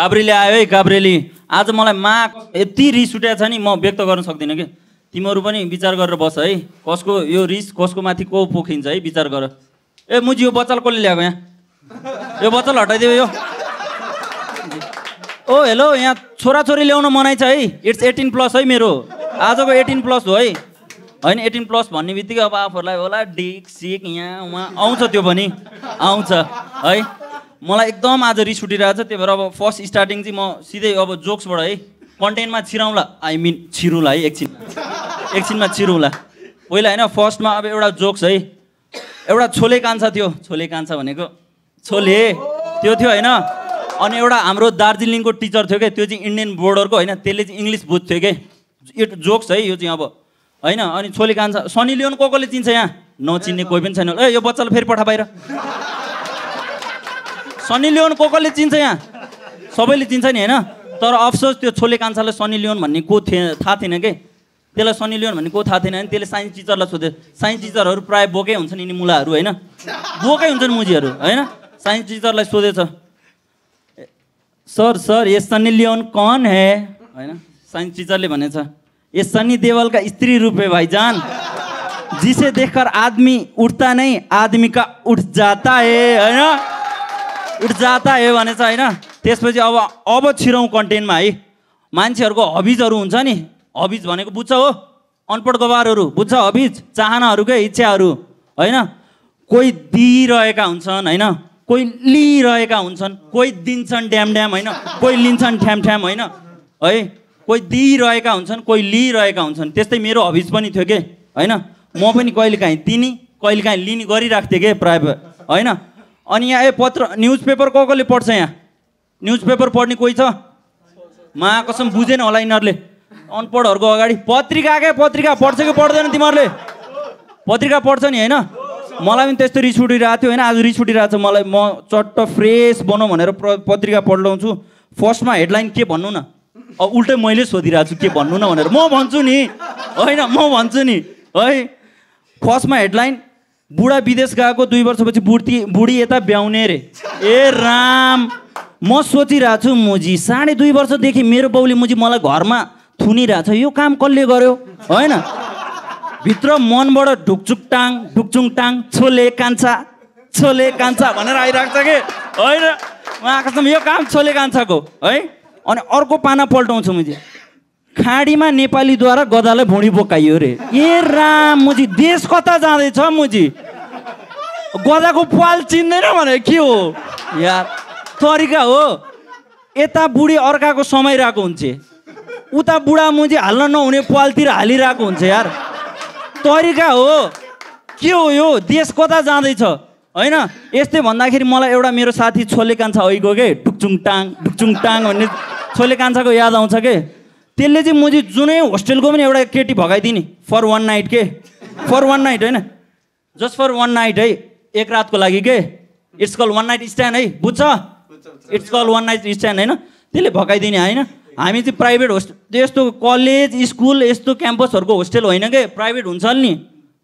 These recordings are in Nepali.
काभ्रेली आयो है काभ्रेली आज मलाई मा यति रिस उठेको छ नि म व्यक्त गर्न सक्दिनँ कि? तिमीहरू पनि विचार गरेर बस है। कसको यो रिस कसको माथि को पोखिन्छ है विचार गर। ए मुजी यो बच्चालाई कसले ल्याएको यहाँ? यो बच्चालाई हटाइदियो यो। ओ हेलो यहाँ छोराछोरी ल्याउन मनाइ छ है। इट्स एटिन प्लस है मेरो। आजको एटिन प्लस हो है। होइन एटिन प्लस भन्ने बित्तिकै अब आफूहरूलाई होला डिक सिक यहाँ उहाँ आउँछ त्यो पनि। आउँछ है। मलाई एकदम आज रिस उठिरहेको छ त्यही भएर अब फर्स्ट स्टार्टिङ चाहिँ म सिधै अब जोक्सबाट है कन्टेन्टमा छिराउँला। आई मिन छिरुला है एकछिन। एकछिनमा छिरुला। पहिला होइन फर्स्टमा अब एउटा जोक्स है। एउटा छोले कान्छा थियो। छोले कान्छा भनेको छोले। त्यो थियो होइन। अनि एउटा हाम्रो दार्जिलिङको टिचर थियो क्या त्यो चाहिँ इन्डियन बोर्डरको होइन त्यसले चाहिँ इङ्ग्लिस बुझ्थ्यो कि। यो जोक्स है यो चाहिँ अब होइन। अनि छोले कान्छा सनी लियोन को कोले चिन्छ यहाँ? नचिन्ने कोही पनि छैन। ए यो बच्चालाई फेरि पठा बाहिर सनी लियोन को कोले चिन्छ यहाँ। सबैले चिन्छ नि होइन? तर अफसोस त्यो छोले कान्छालाई सनी लियोन भन्ने को थिए थाहा थिएन कि? त्यसलाई सनी लियोन भन्ने को थाहा थिएन भने त्यसले साइन्स टिचरलाई सोध्यो साइन्स टिचरहरू प्रायः बोकै हुन्छन् यिनी मुलाहरू होइन? बोकै हुन्छन् मुजीहरू होइन? साइन्स टिचरलाई सोधेछ सर सर ये सनी लियोन कौन है? होइन? साइन्स टिचरले भनेछ ये सनी देवल का स्त्री रूप है भाईजान जिसे देखकर आदमी उठता नहीं आदमी का उठ जाता है होइन? उठ जाता है भनेछ होइन? त्यसपछि अब अब छिरौँ कन्टेन्टमा है। मान्छेहरूको हबिजहरू हुन्छ नि। हबिज भनेको बुझ्छ हो। अनपढ गवारहरू बुझ्छ हबिज? चाहनाहरूकै इच्छाहरू होइन? कोही दिइरहेका हुन्छन् होइन? कोही लिइरहेका हुन्छन्। कोही दिन्छन् ड्याम ड्याम होइन? कोही लिन्छन् ठ्याम ठ्याम होइन? है? कोही दिइरहेका हुन्छन् कोही लिइरहेका हुन्छन्। त्यस्तै मेरो हबिज पनि थियो कि? होइन? म पनि कहिलेकाहीँ दिने कहिलेकाहीँ लिने गरिरहेको थिएँ कि? प्रायः होइन? अनि यहाँ ए पत्र न्युज पेपर को कोले पढ्छ यहाँ? न्युज पेपर पढ्ने कोही छ? मा कसम बुझेन होला यिनीहरूले। अनपढहरूको अगाडि। पत्रिका क्या पत्रिका पढ्छ कि पढ्दैन तिमीहरूले? पत्रिका पढ्छ नि होइन? मलाई पनि त्यस्तो रिस उठिरहेको थियो होइन? आज रिस उठिरहेको छ मलाई। म चट्ट फ्रेस बनाउँ भनेर पत्रिका पढ्लाउँछु। फर्स्टमा हेडलाइन के भन्नु न? अब उल्टै मैले सोधिरहेको छु के भन्नु न भनेर। म भन्छु नि। होइन म भन्छु नि। है? फर्स्टमा हेडलाइन बुढा विदेश गएको दुई वर्षपछि बुढी बुढी यता ब्याउने रे। ए राम म सोचिरहेको छु मुजी साढे दुई वर्षदेखि मेरो बाउले मुजी मलाई घरमा थुनिरहेको यो काम कसले गर्यो? होइन? भित्र मनबाट ढुकचुक टाङ ढुकचुङ टाङ छोले कान्छा छोले कान्छा भनेर आइरहेको छ कि? होइन? यो काम छोले कान्छाको है? अनि अर्को पाना पल्टाउँछु मुजी। खाडीमा नेपालीद्वारा गदालाई भुँडी बोकाइयो रे। ए राम मुजी देश कता जाँदैछ मुजी? गदाको पाल चिन्दैन भने के हो? यार तरिका हो। यता बुढी अर्काको समाइरहेको हुन्छ। उता बुढा मुजी हाल्न नहुने पालतिर हालिरहेको हुन्छ यार। तरिका हो। के हो यो? देश कता जाँदैछ? होइन यस्तै भन्दाखेरि मलाई एउटा मेरो साथी छोले कान्छा ऐगो के? ढुकचुङ टाङ ढुकचुङ टाङ भन्ने छोले कान्छाको याद आउँछ के? त्यसले चाहिँ मुजी जुनै होस्टेलको पनि एउटा केटी भगाइदिने। फर वान नाइट के? फर वान नाइट होइन? जस्ट फर वान नाइट है? एक रातको लागि के? It's call one night stand है? बुझ्छ? It's call one night stand होइन? त्यसले भगाइदिने होइन? हामी चाहिँ प्राइभेट होस्टेल यस्तो कलेज स्कुल यस्तो क्याम्पसहरूको होस्टेल होइन के? प्राइभेट हुन्छ नि।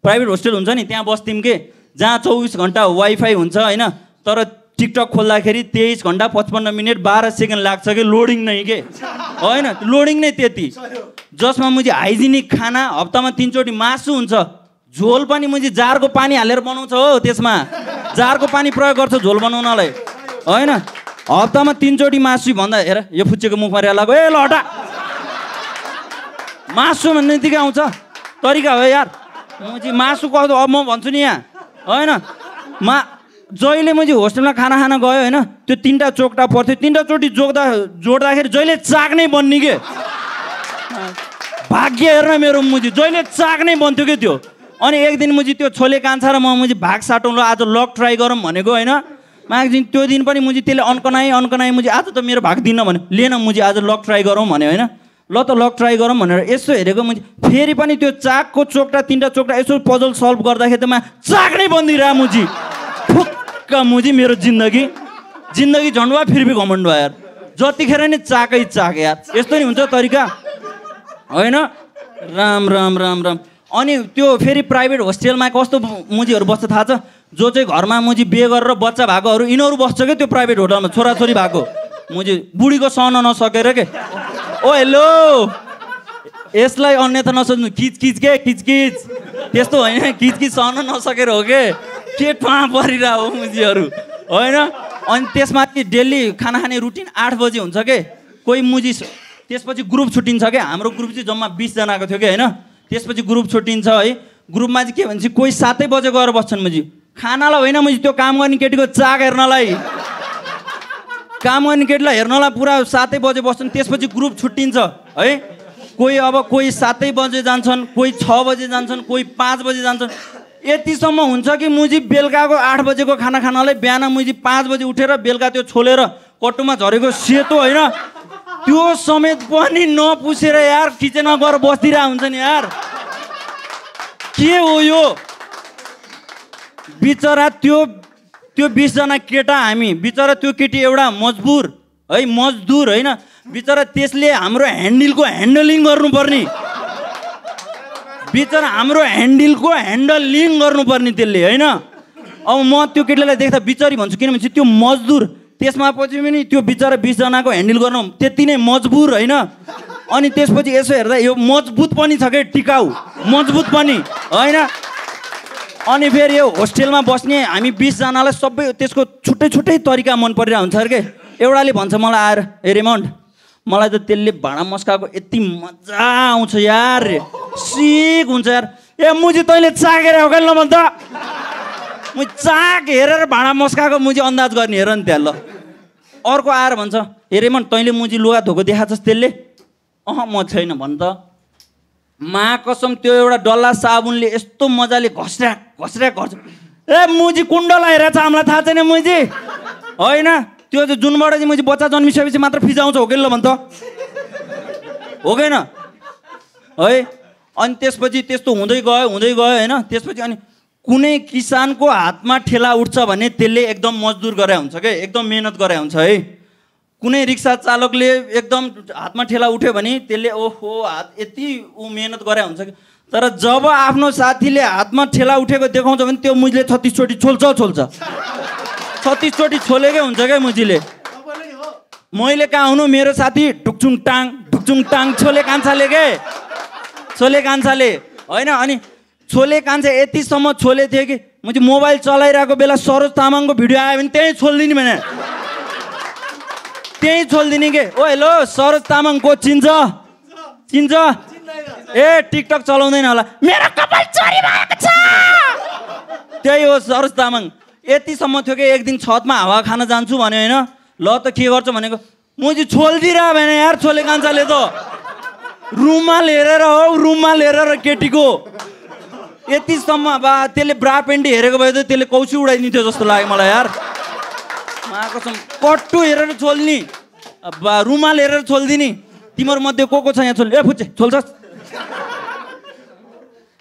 प्राइभेट होस्टेल हुन्छ नि। त्यहाँ बस्थ्यौँ के? जहाँ चौबिस घन्टा वाइफाई हुन्छ होइन? तर टिकटक खोल्दाखेरि तेइस घन्टा पचपन्न मिनट बाह्र सेकेन्ड लाग्छ कि? लोडिङ नै के? होइन लोडिङ नै त्यति। जसमा मुझे हाइजिनिक खाना हप्तामा तिनचोटि मासु हुन्छ। झोल पनि मुझे जारको पानी हालेर बनाउँछ हो त्यसमा। जारको पानी प्रयोग गर्छ झोल बनाउनलाई। होइन? हप्तामा तिनचोटि मासु भन्दा हेर यो फुच्चेको मुखमा रेलाको ए ल हटा मासु भन्ने बित्तिकै आउँछ। तरिका हो यार। म चाहिँ मासु कस्तो अब म भन्छु नि यहाँ। होइन? मा जहिले मैले होस्टेलमा खाना खान गयो होइन त्यो तिनवटा चोकटा पर्थ्यो। तिनवटा चोटि जोड्दा जोड्दाखेरि जहिले चाक नै बन्ने के? भाग्य हेर्न मेरो मुजी जहिले चाक नै बन्थ्यो कि त्यो? अनि एक दिन मुजी त्यो छोले कान्छा र म मुजी भाग साटौँ ल आज लक ट्राई गरौँ भनेको होइन। माग दिन त्यो दिन पनि मुजी त्यसले अन्कनाएँ अन्कनाएँ मुजी आज त मेरो भाग दिन्न भने लिएन मुजी आज लक ट्राई गरौँ भन्यो होइन। ल त लक ट्राई गरौँ भनेर यसो हेरेको मुजी। फेरि पनि त्यो चाकको चोकटा तिनवटा चोकटा यसो पजल सल्भ गर्दाखेरि त मा चाक नै बन्दिरह मुजी। फुक्क मुजी मेरो जिन्दगी। जिन्दगी झन्डवा फेरि पनि घमण्ड भयो यार। जतिखेर नि चाकै चाक यार। यस्तो नि हुन्छ तरिका? होइन? राम राम राम राम। अनि त्यो फेरि प्राइभेट होस्टेलमा कस्तो मुजीहरू बस्छ थाहा छ? जो चाहिँ घरमा मुजी बिहे गरेर बच्चा भएकोहरू यिनीहरू बस्छ क्या त्यो प्राइभेट होटलमा? छोराछोरी भएको मुझे बुढीको सहन नसकेर के? Oh hello! यसलाई अन्यथा नसोच्नु किच किच के? किच किच त्यस्तो होइन। किच किच सहन नसकेर हो के? के परिरह हो मुजीहरू। होइन? अनि त्यसमाथि डेली खाना खाने रुटिन आठ बजी हुन्छ के? कोही मुजी त्यसपछि ग्रुप छुट्टिन्छ क्या हाम्रो ग्रुप चाहिँ जम्मा बिसजनाको थियो कि होइन? त्यसपछि ग्रुप छुट्टिन्छ है। ग्रुपमा चाहिँ के भन्छ कोही सातै बजे गएर बस्छन् मुजी। खानालाई होइन मुजी त्यो काम गर्ने केटीको चाक हेर्नलाई। काम गर्ने केटीलाई हेर्नलाई पुरा सातै बजे बस्छन्। त्यसपछि ग्रुप छुट्टिन्छ है। कोही अब कोही सातै बजे जान्छन् कोही छ बजे जान्छन् कोही पाँच बजे जान्छन्। यतिसम्म हुन्छ कि मुजी बेलुकाको आठ बजेको खाना खानलाई बिहान मुजी पाँच बजे उठेर बेलुका त्यो छोलेर कट्टुमा झरेको सेतो होइन? त्यो समेत पनि नपुसेर यार किचनमा गएर बसिरहेको हुन्छ नि यार। के हो यो? बिचरा त्यो त्यो बिसजना केटा हामी बिचरा त्यो केटी एउटा मजबुर है मजदुर होइन? बिचरा त्यसले हाम्रो ह्यान्डलको ह्यान्डलिङ गर्नुपर्ने। बिचरा हाम्रो ह्यान्डलको ह्यान्डलिङ गर्नुपर्ने त्यसले होइन? अब म त्यो केटीलाई देख्दा बिचरी भन्छु किनभने त्यो मजदुर त्यसमा पछि पनि त्यो बिचरा बिसजनाको ह्यान्डल गर्नु त्यति नै मजबुर होइन? अनि त्यसपछि यसो हेर्दा यो मजबुत पनि छ कि? टिकाउ मजबुत पनि होइन? अनि फेरि यो होस्टेलमा बस्ने हामी बिसजनालाई सबै त्यसको छुट्टै छुट्टै तरिका मन परिरहेको हुन्छ अरे के? एउटाले भन्छ मलाई आएर ए रेमन्ड मलाई त त्यसले भाँडा मस्काएको यति मजा आउँछ यार। सिक हुन्छ यार। ए मुजी तैँले चाकेर हो क्या त। म चाक हेरेर भाँडा मस्काएको मुजी अन्दाज गर्ने हेर नि त्यहाँ ल। अर्को आएर भन्छ ए रेमन्ड तैँले मुजी लुगा धोको देखाएको छस् त्यसले? अह म छैन भन् त। कसम त्यो एउटा डल्ला साबुनले यस्तो मजाले घस्रा घस्रा घस्छ ए मुजी कुण्डल हेरेको छ हामीलाई थाहा छैन मुजी। होइन। त्यो चाहिँ जुनबाट चाहिँ मुजी बच्चा जन्मिसकेपछि मात्र फिजाउँछ हो कि ल भन् त। हो कि है? अनि त्यसपछि त्यस्तो हुँदै गयो हुँदै गयो होइन। त्यसपछि अनि कुनै किसानको हातमा ठेला उठ्छ भने त्यसले एकदम मजदुर गरे हुन्छ क्या एकदम मेहनत गरे हुन्छ है। कुनै रिक्सा चालकले एकदम हातमा ठेला उठ्यो भने त्यसले ओहो हात यति ऊ मेहनत गरे हुन्छ कि? तर जब आफ्नो साथीले हातमा ठेला उठेको देखाउँछ भने त्यो मुजीले छत्तिसचोटि छोल्छ छोल्छ। छत्तिसचोटि छोलेकै हुन्छ क्या मुजीले? मैले कहाँ हुनु मेरो साथी ढुकचुङ टाङ ढुकचुङ टाङ छोले कान्छाले के? छोले कान्छाले। होइन अनि छोले कान्छा यतिसम्म छोले थियो कि म चाहिँ मोबाइल चलाइरहेको बेला सरोज तामाङको भिडियो आयो भने त्यहीँ छोलिदिने भने। त्यहीँ छोलिदिने के? ओ हेलो सरोज तामाङ को? चिन्छ? चिन्छ? ए टिकटक चलाउँदैन होला। मेरो कपाल चोरी भएको छ। त्यही हो सरोज तामाङ। यतिसम्म थियो कि एक दिन छतमा हावा खान जान्छु भने होइन। ल त के गर्छ भनेको म चाहिँ छोलिदिएर भने यार छोले कान्छाले त। रुमाल हेरेर हौ रुमाल हेरेर केटीको। यतिसम्म बा त्यसले ब्रा पेन्टी हेरेको भए त त्यसले कौसी उडाइदिन्थ्यो जस्तो लाग्यो मलाई यार। कसम कट्टु हेरेर छोल्ने। बा रुमाल हेरेर छोलिदिने। तिम्रो मध्ये को को छ यहाँ छोल्ने? ए फुच्चे छोल्छस्।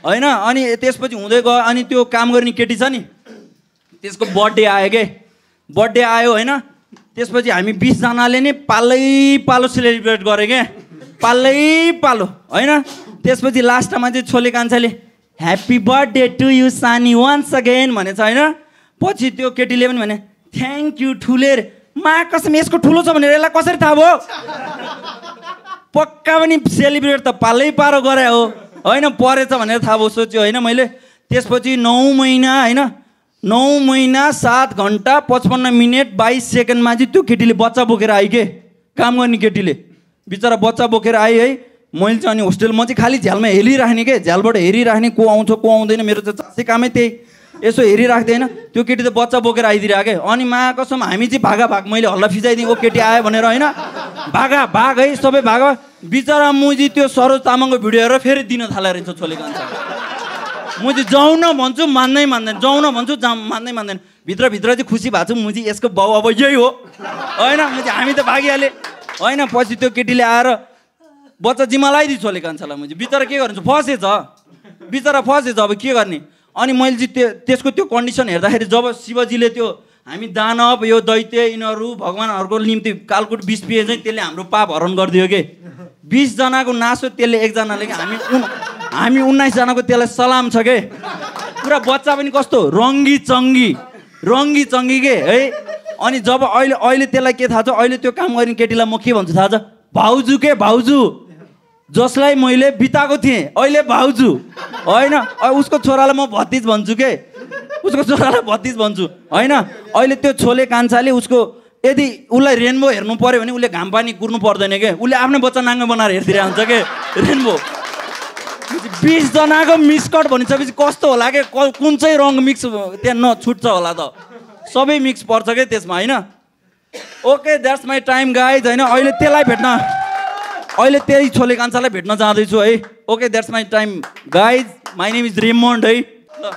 होइन अनि त्यसपछि हुँदै गयो अनि त्यो काम गर्ने केटी छ नि। त्यसको बर्थडे आयो के? बर्थडे आयो होइन? त्यसपछि हामी बिसजनाले नै पालै पालो सेलिब्रेट गरेँ क्या पालै पालो होइन? त्यसपछि लास्टमा चाहिँ छोले कान्छाले ह्याप्पी बर्थडे टु यु सानी वान्स अगेन भनेछ होइन? पछि त्यो केटीले पनि भने थ्याङ्क यू ठुलेर। मा कसम यसको ठुलो छ भनेर यसलाई कसरी थाहा भयो? पक्का पनि सेलिब्रेट त पालै पारो गरे हो। होइन परेछ भनेर थाहा भयो सोच्यो होइन मैले? त्यसपछि नौ महिना होइन? नौ महिना सात घन्टा पचपन्न मिनट बाइस सेकेन्डमा चाहिँ त्यो केटीले बच्चा बोकेर आयो के? काम गर्ने केटीले। बिचरा बच्चा बोकेर आयो है। मैले चाहिँ अनि होस्टेल म चाहिँ खालि झ्यालमा हेरिराख्ने के? झ्यालबाट हेरिराख्ने को आउँछ को आउँदैन मेरो चाहिँ चासै कामै त्यही। यसो हेरिराख्दैन। त्यो केटी त बच्चा बोकेर आइदिरहेको के? अनि मा कसम हामी चाहिँ भागा भाग मैले हल्ला फिजाइदिएँ ओ केटी आयो भनेर होइन? भागा भाग है सबै भागा। बिचरा मुजी त्यो सरोज तामाङको भिडियो हेरेर फेरि दिन थालेर रहेछ छोले कान्छ म चाहिँ जाउँ न भन्छु मान्दै मान्दैन। जाउँ न भन्छु जा मान्दै मान्दैन। भित्रभित्र चाहिँ खुसी भएको छु। मुजी यसको बाउ अब यही हो। होइन म चाहिँ हामी त भागिहालेँ। होइन पछि त्यो केटीले आएर बच्चा जिम्मा लगाइदियो छोले कान्छालाई मुजी बिचरा के गर्नु फसेछ बिचरा फसेछ अब के गर्ने? अनि मैले चाहिँ त्यो त्यसको त्यो कन्डिसन हेर्दाखेरि जब शिवजीले त्यो हामी दानव यो दैत्य यिनीहरू भगवान्हरूको निम्ति कालकुट बिस पिए चाहिँ त्यसले हाम्रो पाप हरण गरिदियो कि? बिसजनाको नासो त्यसले एकजनाले हामी उन हामी उन्नाइसजनाको त्यसलाई सलाम छ के? पुरा बच्चा पनि कस्तो? रङ्गी चङ्गी। रङ्गी चङ्गी के? है? अनि जब अहिले अहिले त्यसलाई के थाहा छ? अहिले त्यो काम गर्ने केटीलाई म के भन्छु थाहा छ? भाउजू के? भाउजू। जसलाई मैले बिताएको थिएँ अहिले भाउजू। होइन? उसको छोरालाई म भतिज भन्छु के? उसको छोरालाई भतिज भन्छु। होइन? अहिले त्यो छोले कान्छाले उसको यदि उसलाई रेनबो हेर्नु पऱ्यो भने उसले घाम पानी कुर्नु पर्दैन के? उसले आफ्नै बच्चा नाङ्गो बनाएर हेरिदिरहेको हुन्छ के? रेनबो। बिसजनाको मिक्सकट भनिसकेपछि कस्तो होला के? क- कुन चाहिँ रङ मिक्स त्यहाँ नछुट्छ होला त? सबै मिक्स पर्छ क्या त्यसमा होइन? Okay that's my time guys होइन? अहिले त्यसलाई भेट्न अहिले त्यही छोले कान्छालाई भेट्न जाँदैछु है। Okay that's my time guys my name is Raymond है। ल।